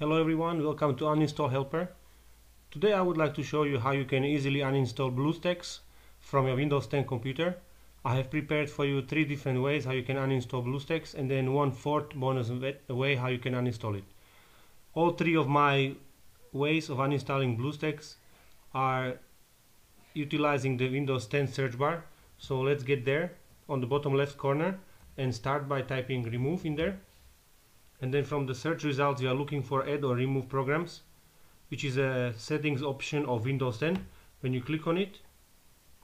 Hello everyone, welcome to Uninstall Helper. Today I would like to show you how you can easily uninstall BlueStacks from your Windows 10 computer. I have prepared for you three different ways how you can uninstall BlueStacks and then one fourth bonus way how you can uninstall it. All three of my ways of uninstalling BlueStacks are utilizing the Windows 10 search bar. So let's get there on the bottom left corner and start by typing remove in there and then from the search results you are looking for add or remove programs which is a settings option of Windows 10 when you click on it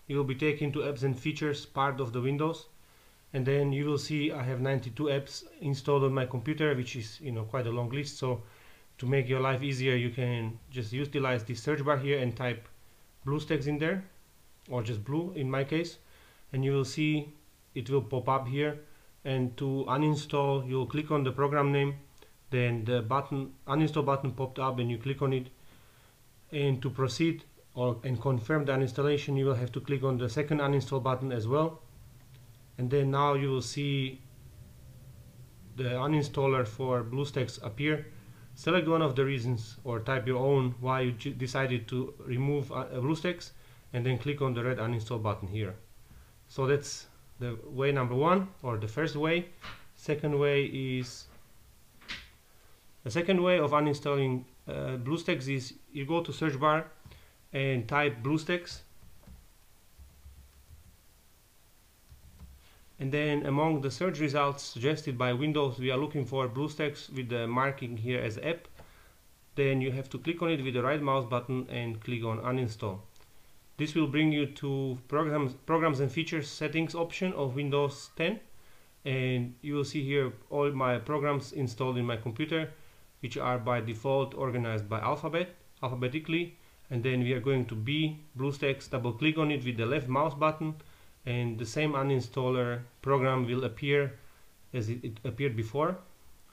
you will be taken to apps and features part of the Windows. And then you will see I have 92 apps installed on my computer which is you know quite a long list. So to make your life easier you can just utilize the search bar here and type BlueStacks in there or just blue in my case. And you will see it will pop up here and to uninstall you click on the program name then the button uninstall button popped up and you click on it. And to proceed or and confirm the uninstallation you will have to click on the second uninstall button as well. And then now you will see the uninstaller for BlueStacks appear. Select one of the reasons or type your own why you decided to remove uh, BlueStacks and then click on the red uninstall button here. So that's the way number one or the first way. Second way is the second way of uninstalling uh, BlueStacks is you go to search bar and type BlueStacks. And then among the search results suggested by Windows we are looking for BlueStacks with the marking here as app. Then you have to click on it with the right mouse button and click on uninstall this will bring you to programs, programs and features settings option of Windows 10 and you will see here all my programs installed in my computer which are by default organized by alphabet alphabetically. And then we are going to B BlueStacks double click on it with the left mouse button. And the same uninstaller program will appear as it, it appeared before.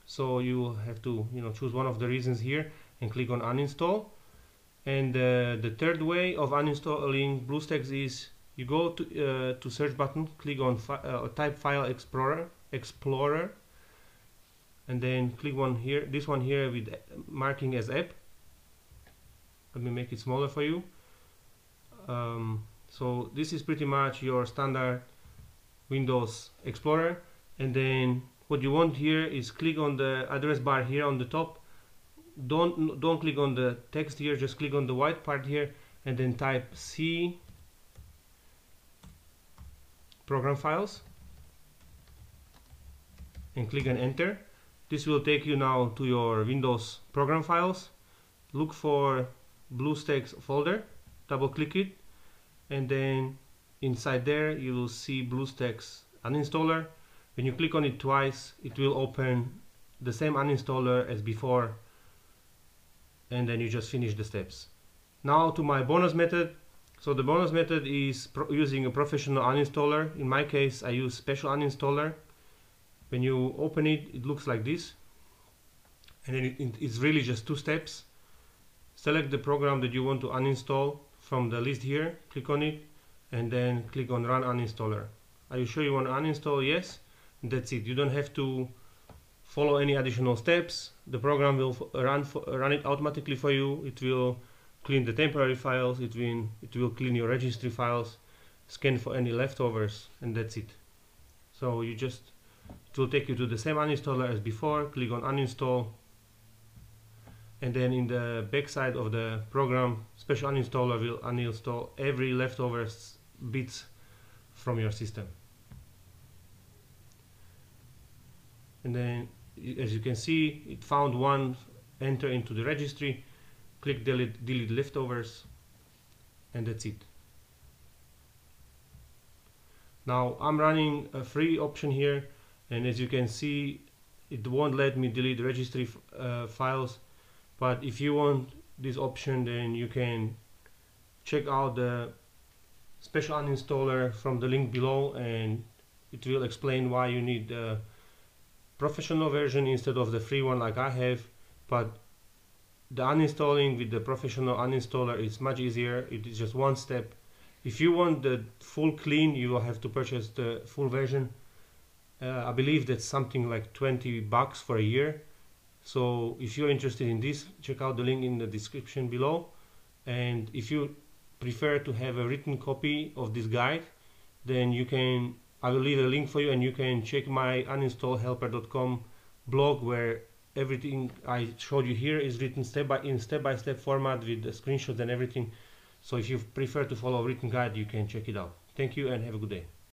So you will have to you know choose one of the reasons here and click on uninstall and uh, the third way of uninstalling BlueStacks is you go to uh, to search button click on fi uh, type file explorer explorer and then click one here this one here with marking as app. Let me make it smaller for you. Um, so this is pretty much your standard Windows Explorer. And then what you want here is click on the address bar here on the top don't don't click on the text here just click on the white part here and then type C program files and click on enter. This will take you now to your Windows program files. Look for BlueStacks folder double click it and then inside there you will see BlueStacks uninstaller. When you click on it twice it will open the same uninstaller as before and then you just finish the steps. Now to my bonus method. So the bonus method is using a professional uninstaller. In my case, I use special uninstaller. When you open it, it looks like this. And then it, it's really just two steps. Select the program that you want to uninstall from the list here, click on it, and then click on Run Uninstaller. Are you sure you want to uninstall? Yes. That's it. You don't have to follow any additional steps. The program will run for, run it automatically for you. It will clean the temporary files. It will it will clean your registry files. Scan for any leftovers and that's it. So you just it will take you to the same uninstaller as before. Click on uninstall. And then in the back side of the program special uninstaller will uninstall every leftovers bits from your system and then as you can see it found one enter into the registry click delete, delete leftovers and that's it. Now I'm running a free option here and as you can see it won't let me delete registry uh, files. But if you want this option then you can check out the special uninstaller from the link below and it will explain why you need uh, professional version instead of the free one like I have but the uninstalling with the professional uninstaller is much easier. It is just one step. If you want the full clean you will have to purchase the full version. Uh, I believe that's something like 20 bucks for a year. So if you're interested in this check out the link in the description below. And if you prefer to have a written copy of this guide then you can I will leave a link for you and you can check my uninstallhelper.com blog where everything I showed you here is written step by in step-by-step -step format with the screenshots and everything. So if you prefer to follow a written guide you can check it out. Thank you and have a good day